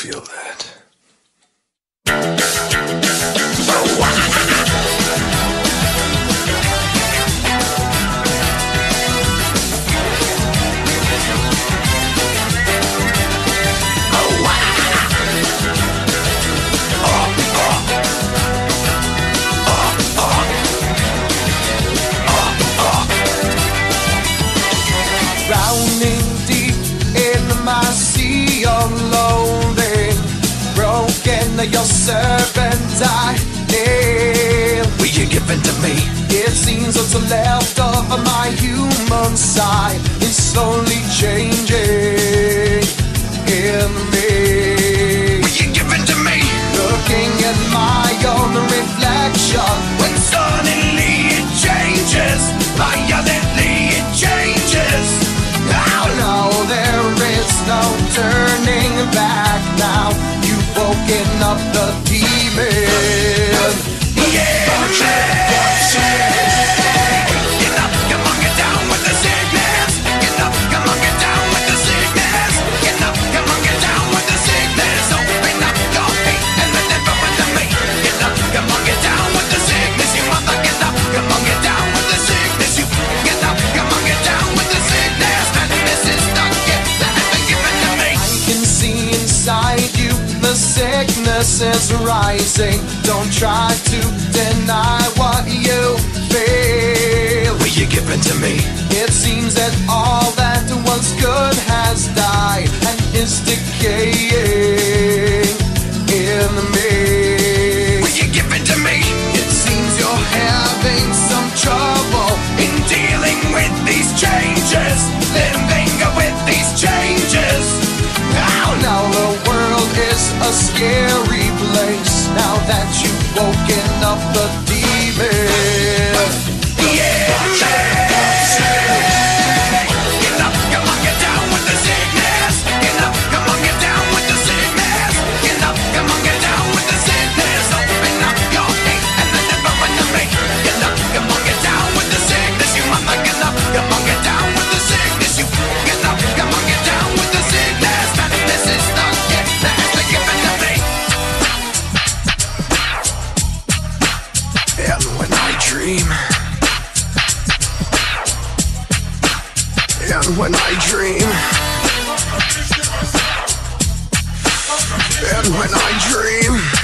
feel that. Drowning broken your servant I nail. Will you give in to me? It seems what's left of my human side is slowly changing in me. Will you give in to me? Looking at my own reflection, When suddenly it changes, violently it changes. now, now there is no turning back. Now you've up the demon. Yeah, Get sickness is rising. Don't try to deny what you feel. Will you give in to me? It seems that all that was good has died and is decaying in me. Will you give in to me? It seems you're having some trouble. in dealing with these changes, living a scary place. Now that you've woken up the demon. Dream, and when I dream, and when I